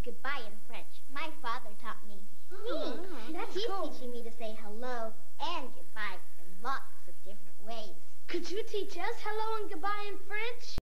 means goodbye in French. My father taught me. Oh, me. That's He's cool. teaching me to say hello and goodbye in lots of different ways. Could you teach us hello and goodbye in French?